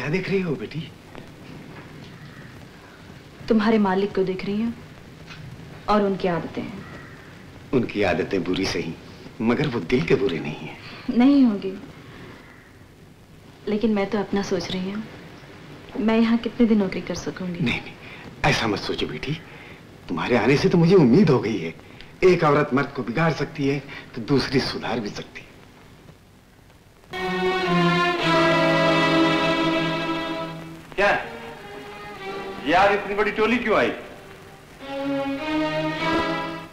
क्या देख रही हो बेटी? तुम्हारे मालिक को देख रही हूँ और उनकी आदतें हैं। उनकी आदतें बुरी सही मगर वो दिल के बुरे नहीं है। नहीं होगी। लेकिन मैं तो अपना सोच रही हूँ मैं यहाँ कितने दिन नौकरी कर सकूँगी? नहीं नहीं ऐसा मत सोचो बेटी। तुम्हारे आने से तो मुझे उम्मीद हो गई है एक औरत मर्द को बिगाड़ सकती है तो दूसरी सुधार भी सकती है। यार इतनी बड़ी टोली क्यों आई?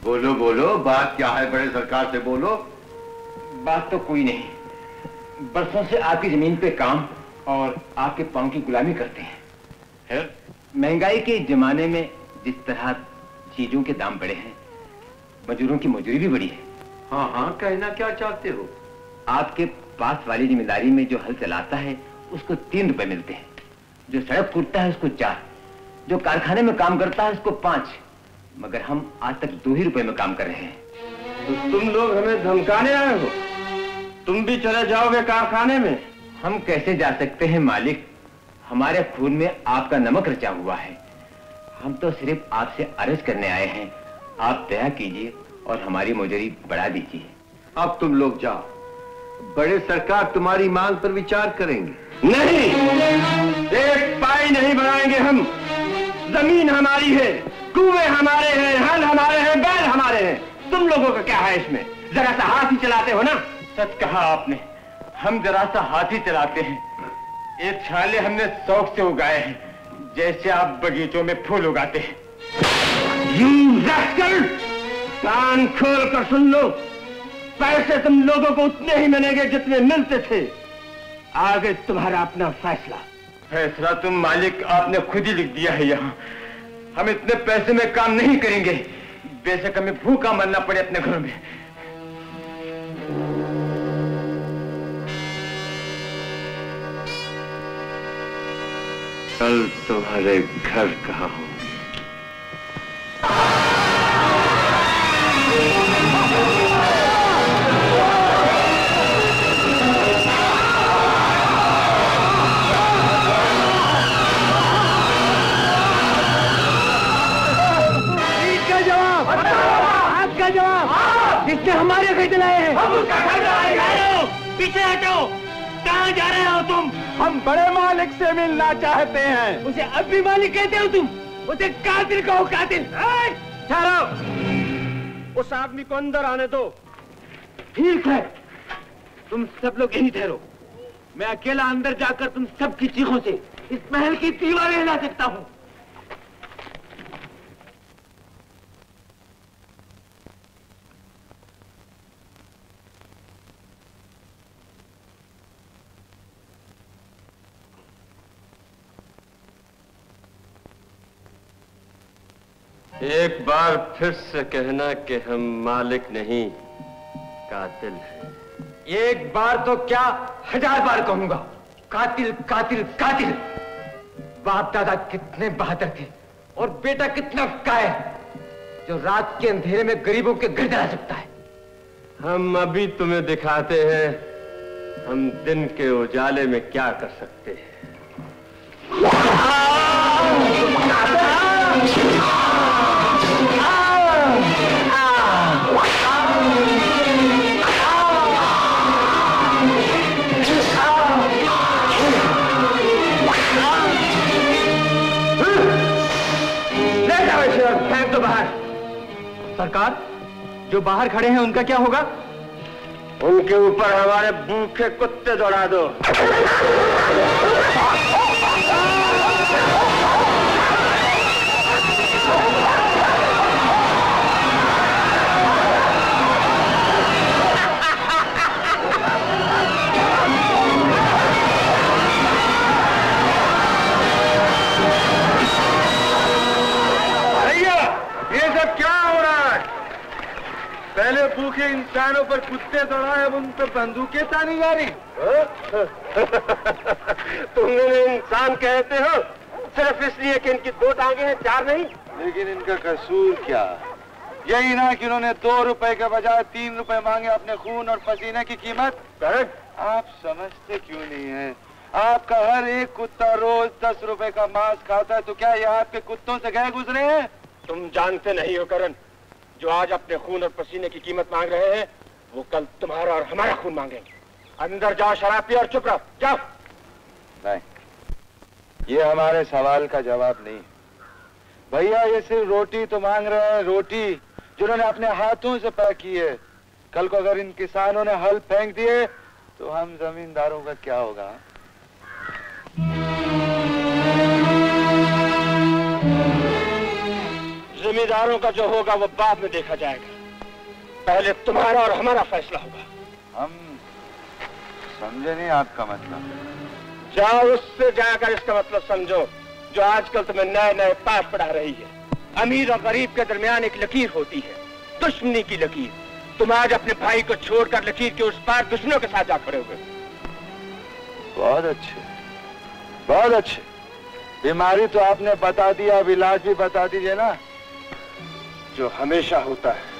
बोलो बोलो बात क्या है बड़े सरकार से बोलो। बात तो कोई नहीं। बरसों से आपकी ज़मीन पे काम और आपके पाँव की गुलामी करते हैं। है? महँगाई के जमाने में जिस तरह चीज़ों के दाम बढ़े हैं मजदूरों की मजदूरी भी बढ़ी है। हाँ हाँ कहना क्या चाहते हो? आपके पास वाली ज़िम्मेदारी में जो हल चलाता है उसको तीन रुपए मिलते हैं। जो सड़क कूटता है उसको चार। जो कारखाने में काम करता है उसको पाँच। मगर हम आज तक दो ही रुपए में काम कर रहे हैं। तो तुम लोग हमें धमकाने आए हो? तुम भी चले जाओगे कारखाने में। हम कैसे जा सकते हैं मालिक? हमारे खून में आपका नमक रचा हुआ है। हम तो सिर्फ़ आपसे अर्ज़ करने आए हैं। आप दया कीजिए और हमारी मजूरी बढ़ा दीजिए। अब तुम लोग जाओ। बड़े सरकार तुम्हारी मांग पर विचार करेंगे। नहीं! ज़मीन हमारी है कुएँ हमारे हैं हल हमारे हैं बैल हमारे हैं। तुम लोगों का क्या है इसमें? जरा सा हाथ ही चलाते हो ना? सच कहा आपने। हम जरा सा हाथ ही चलाते हैं। एक छाले हमने शौक से उगाए हैं जैसे आप बगीचों में फूल उगाते हैं। यू! कान खोल कर सुन लो। पैसे तुम लोगों को उतने ही मिलेंगे जितने मिलते थे। आगे तुम्हारा अपना फैसला। फैसला तुम मालिक आपने खुद ही लिख दिया है यहाँ। हम इतने पैसे में काम नहीं करेंगे। बेशक हमें भूखा मरना पड़े अपने घरों में। कल तुम्हारे घर कहाँ होंगे? हमारे घर चलाए हैं। हम उसका घर चलाए पीछे हटो। कहाँ जा रहे हो तुम? हम बड़े मालिक से मिलना चाहते हैं। उसे अब भी मालिक कहते हो तुम? उसे कातिल कहो कातिल। ठहरो उस आदमी को अंदर आने दो। ठीक है। तुम सब लोग यही ठहरो। मैं अकेला अंदर जाकर तुम सबकी चीखों से इस महल की दीवारें हिला सकता हूँ। एक बार फिर से कहना कि हम मालिक नहीं कातिल हैं। एक बार तो क्या हज़ार बार कहूँगा कातिल कातिल कातिल। बाप दादा कितने बहादुर थे और बेटा कितना कायर जो रात के अंधेरे में गरीबों के घर जला सकता है। हम अभी तुम्हें दिखाते हैं हम दिन के उजाले में क्या कर सकते हैं! दो बाहर। सरकार, जो बाहर खड़े हैं, उनका क्या होगा? उनके ऊपर हमारे भूखे कुत्ते दौड़ा दो। पहले भूखे इंसानों पर कुत्ते दौड़ाए अब उन पर बंदूकें तानी जा रही। तुम इन्हें इंसान कहते हो? सिर्फ़ इसलिए कि इनकी दो टांगे हैं चार नहीं? लेकिन इनका कसूर क्या? यही ना कि उन्होंने दो रुपए के बजाय तीन रुपए मांगे अपने खून और पसीने की कीमत। आप समझते क्यों नहीं है? आपका हर एक कुत्ता रोज दस रुपए का मांस खाता है तो क्या ये आपके कुत्तों से गए गुजरे हैं? तुम जानते नहीं हो करण। जो आज अपने खून और पसीने की कीमत मांग रहे हैं, वो कल तुम्हारा और हमारा खून मांगेंगे। अंदर जाओ, शराब पियो और चुप रहो। जाओ। नहीं, ये हमारे सवाल का जवाब नहीं भैया, ये सिर्फ़ रोटी तो मांग रहे हैं, रोटी जिन्होंने अपने हाथों से पैक की है। कल को अगर इन किसानों ने हल फेंक दिए तो हम जमींदारों का क्या होगा? जमींदारों का जो होगा वो बाद में देखा जाएगा। पहले तुम्हारा और हमारा फैसला होगा। हम समझे नहीं आपका मतलब। जाओ उससे जाकर इसका मतलब समझो जो आजकल तुम्हें नए नए पाठ पढ़ा रही है। अमीर और गरीब के दरमियान एक लकीर होती है दुश्मनी की लकीर। तुम आज अपने भाई को छोड़कर लकीर के उस पार दुश्मनों के साथ जा खड़े हो गए। बहुत अच्छे बहुत अच्छे। बीमारी तो आपने बता दिया अब इलाज भी बता दीजिए ना। जो हमेशा होता है।